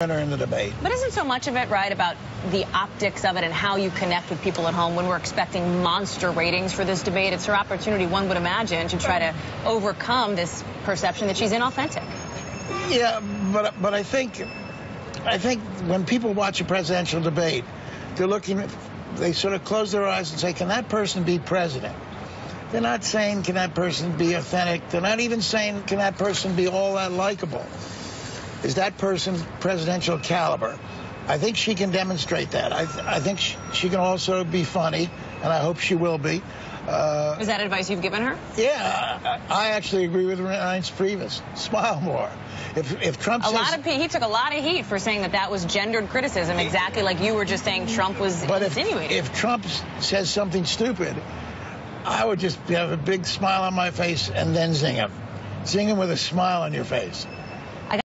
winner in the debate. But isn't so much of it, right, about the optics of it and how you connect with people at home when we're expecting monster ratings for this debate? It's her opportunity, one would imagine, to try to overcome this perception that she's inauthentic. Yeah, but but I think I think when people watch a presidential debate, they're looking, they sort of close their eyes and say, can that person be president? They're not saying, can that person be authentic? They're not even saying, can that person be all that likable? Is that person presidential caliber? I think she can demonstrate that. I, th I think she, she, can also be funny, and I hope she will be. Uh, Is that advice you've given her? Yeah, I, I actually agree with Reince Priebus. Smile more. If, if Trump a says, lot of he took a lot of heat for saying that that was gendered criticism, exactly like you were just saying Trump was but insinuating. If, if Trump says something stupid, I would just have a big smile on my face and then zing him. Zing him with a smile on your face.